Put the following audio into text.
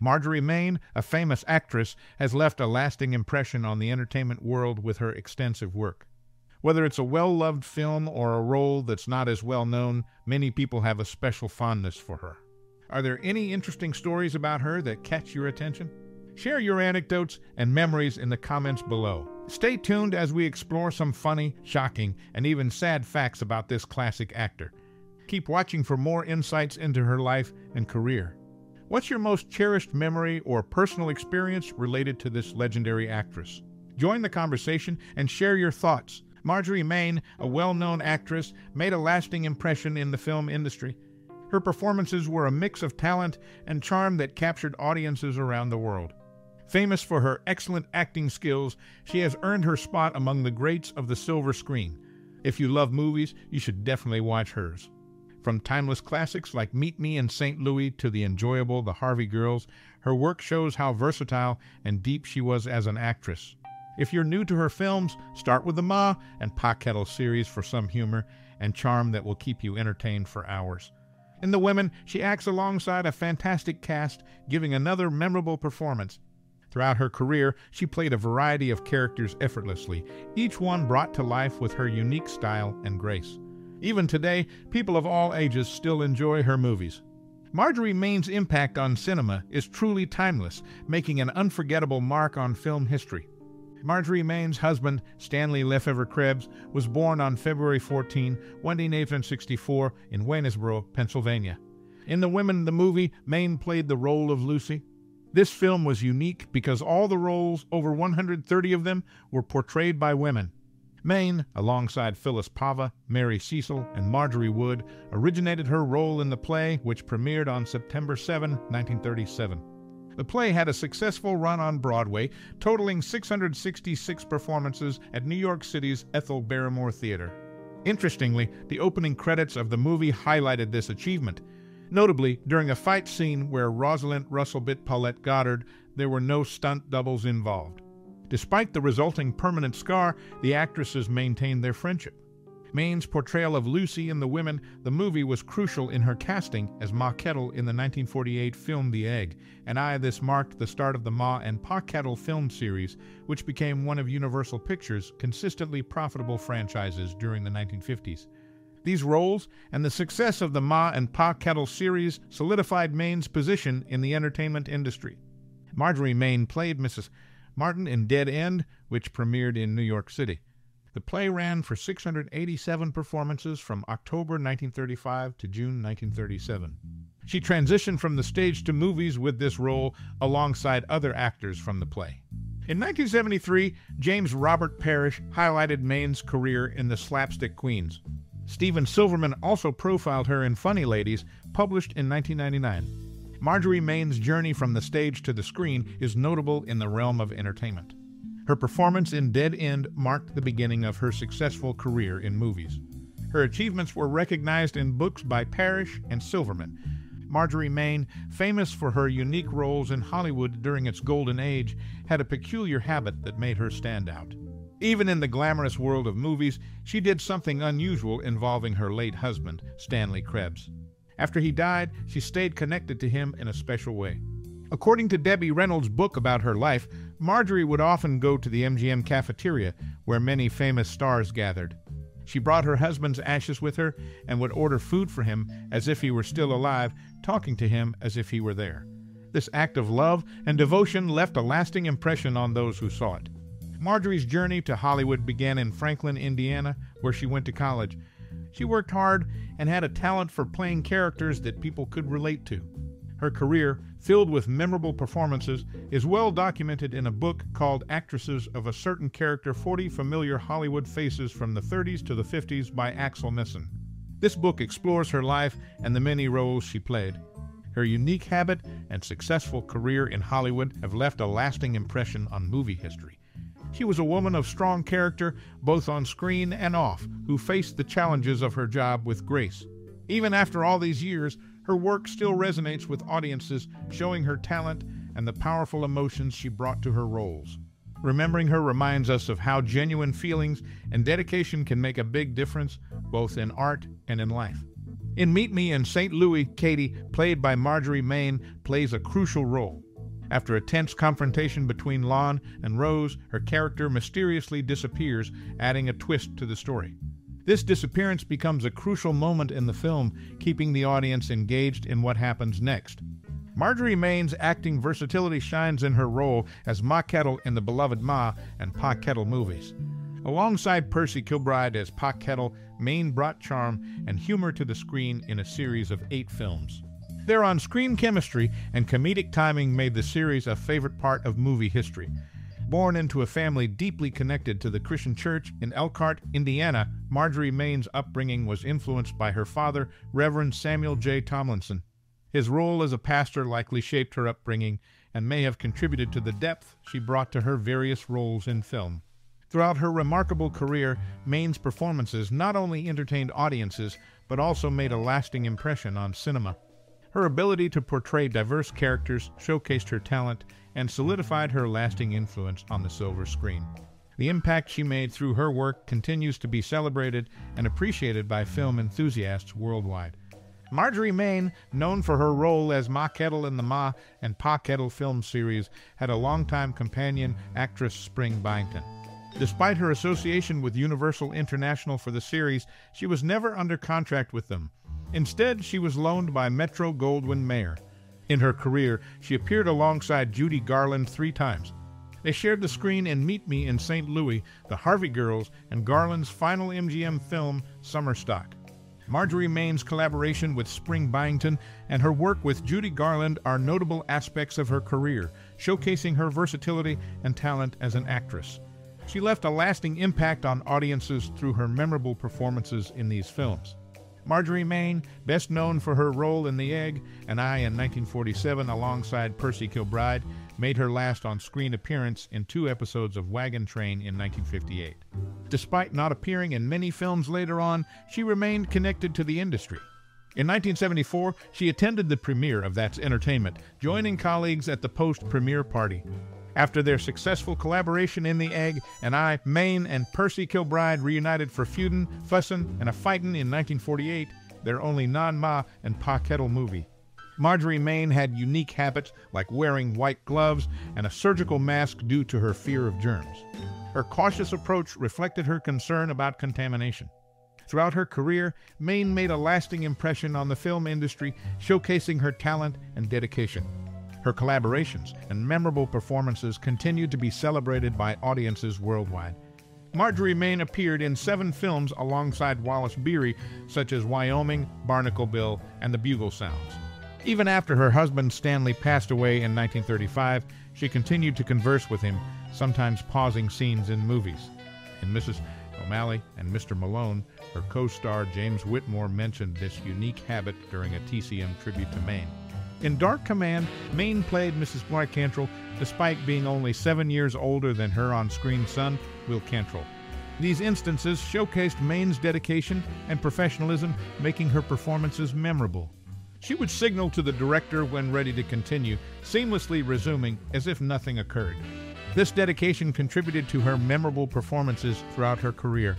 Marjorie Main, a famous actress, has left a lasting impression on the entertainment world with her extensive work. Whether it's a well loved film or a role that's not as well known, many people have a special fondness for her. Are there any interesting stories about her that catch your attention? Share your anecdotes and memories in the comments below. Stay tuned as we explore some funny, shocking, and even sad facts about this classic actor. Keep watching for more insights into her life and career. What's your most cherished memory or personal experience related to this legendary actress? Join the conversation and share your thoughts. Marjorie Main, a well known actress, made a lasting impression in the film industry. Her performances were a mix of talent and charm that captured audiences around the world. Famous for her excellent acting skills, she has earned her spot among the greats of the silver screen. If you love movies, you should definitely watch hers. From timeless classics like Meet Me in St. Louis to the enjoyable The Harvey Girls, her work shows how versatile and deep she was as an actress. If you're new to her films, start with the Ma and Pa Kettle series for some humor and charm that will keep you entertained for hours. In The Women, she acts alongside a fantastic cast, giving another memorable performance. Throughout her career, she played a variety of characters effortlessly, each one brought to life with her unique style and grace. Even today, people of all ages still enjoy her movies. Marjorie Main's impact on cinema is truly timeless, making an unforgettable mark on film history. Marjorie Main's husband, Stanley Lefevre Krebs, was born on February 14, 1864, in Waynesboro, Pennsylvania. In The Women, the movie, Main played the role of Lucy. This film was unique because all the roles, over 130 of them, were portrayed by women. Main, alongside Phyllis Povah, Mary Cecil, and Marjorie Wood, originated her role in the play, which premiered on September 7, 1937. The play had a successful run on Broadway, totaling 666 performances at New York City's Ethel Barrymore Theater. Interestingly, the opening credits of the movie highlighted this achievement. Notably, during a fight scene where Rosalind Russell bit Paulette Goddard, there were no stunt doubles involved. Despite the resulting permanent scar, the actresses maintained their friendship. Main's portrayal of Lucy in The Women, the movie was crucial in her casting as Ma Kettle in the 1948 film The Egg, and I this marked the start of the Ma and Pa Kettle film series, which became one of Universal Pictures' consistently profitable franchises during the 1950s. These roles and the success of the Ma and Pa Kettle series solidified Main's position in the entertainment industry. Marjorie Main played Mrs. Martin in Dead End, which premiered in New York City. The play ran for 687 performances from October 1935 to June 1937. She transitioned from the stage to movies with this role alongside other actors from the play. In 1973, James Robert Parish highlighted Main's career in The Slapstick Queens. Stephen Silverman also profiled her in Funny Ladies, published in 1999. Marjorie Main's journey from the stage to the screen is notable in the realm of entertainment. Her performance in Dead End marked the beginning of her successful career in movies. Her achievements were recognized in books by Parish and Silverman. Marjorie Main, famous for her unique roles in Hollywood during its golden age, had a peculiar habit that made her stand out. Even in the glamorous world of movies, she did something unusual involving her late husband, Stanley Krebs. After he died, she stayed connected to him in a special way. According to Debbie Reynolds' book about her life, Marjorie would often go to the MGM cafeteria where many famous stars gathered. She brought her husband's ashes with her and would order food for him as if he were still alive, talking to him as if he were there. This act of love and devotion left a lasting impression on those who saw it. Marjorie's journey to Hollywood began in Franklin, Indiana, where she went to college, she worked hard and had a talent for playing characters that people could relate to. Her career, filled with memorable performances, is well documented in a book called Actresses of a Certain Character 40 Familiar Hollywood Faces from the 30s to the 50s by Axel Nissen. This book explores her life and the many roles she played. Her unique habit and successful career in Hollywood have left a lasting impression on movie history. She was a woman of strong character, both on screen and off, who faced the challenges of her job with grace. Even after all these years, her work still resonates with audiences, showing her talent and the powerful emotions she brought to her roles. Remembering her reminds us of how genuine feelings and dedication can make a big difference, both in art and in life. In Meet Me in St. Louis, Katie, played by Marjorie Main, plays a crucial role. After a tense confrontation between Lon and Rose, her character mysteriously disappears, adding a twist to the story. This disappearance becomes a crucial moment in the film, keeping the audience engaged in what happens next. Marjorie Main's acting versatility shines in her role as Ma Kettle in the beloved Ma and Pa Kettle movies. Alongside Percy Kilbride as Pa Kettle, Main brought charm and humor to the screen in a series of eight films. Their on screen chemistry and comedic timing made the series a favorite part of movie history. Born into a family deeply connected to the Christian church in Elkhart, Indiana, Marjorie Main's upbringing was influenced by her father, Reverend Samuel J. Tomlinson. His role as a pastor likely shaped her upbringing and may have contributed to the depth she brought to her various roles in film. Throughout her remarkable career, Main's performances not only entertained audiences, but also made a lasting impression on cinema. Her ability to portray diverse characters showcased her talent and solidified her lasting influence on the silver screen. The impact she made through her work continues to be celebrated and appreciated by film enthusiasts worldwide. Marjorie Main, known for her role as Ma Kettle in the Ma and Pa Kettle film series, had a longtime companion, actress Spring Byington. Despite her association with Universal International for the series, she was never under contract with them. Instead, she was loaned by Metro Goldwyn Mayer. In her career, she appeared alongside Judy Garland three times. They shared the screen in Meet Me in St. Louis, The Harvey Girls, and Garland's final MGM film, Summer Stock. Marjorie Main's collaboration with Spring Byington and her work with Judy Garland are notable aspects of her career, showcasing her versatility and talent as an actress. She left a lasting impact on audiences through her memorable performances in these films. Marjorie Main, best known for her role in The Egg, and I in 1947 alongside Percy Kilbride, made her last on screen appearance in two episodes of Wagon Train in 1958. Despite not appearing in many films later on, she remained connected to the industry. In 1974, she attended the premiere of That's Entertainment, joining colleagues at the post premiere party. After their successful collaboration in The Egg, and I, Main, and Percy Kilbride reunited for feudin', fussin', and a fightin' in 1948, their only non-Ma and Pa Kettle movie. Marjorie Main had unique habits like wearing white gloves and a surgical mask due to her fear of germs. Her cautious approach reflected her concern about contamination. Throughout her career, Main made a lasting impression on the film industry, showcasing her talent and dedication. Her collaborations and memorable performances continue to be celebrated by audiences worldwide. Marjorie Main appeared in seven films alongside Wallace Beery, such as Wyoming, Barnacle Bill, and The Bugle Sounds. Even after her husband Stanley passed away in 1935, she continued to converse with him, sometimes pausing scenes in movies. In Mrs. O'Malley and Mr. Malone, her co star James Whitmore mentioned this unique habit during a TCM tribute to Main. In Dark Command, Main played Mrs. Blythe Cantrell despite being only seven years older than her on screen son, Will Cantrell. These instances showcased Main's dedication and professionalism, making her performances memorable. She would signal to the director when ready to continue, seamlessly resuming as if nothing occurred. This dedication contributed to her memorable performances throughout her career.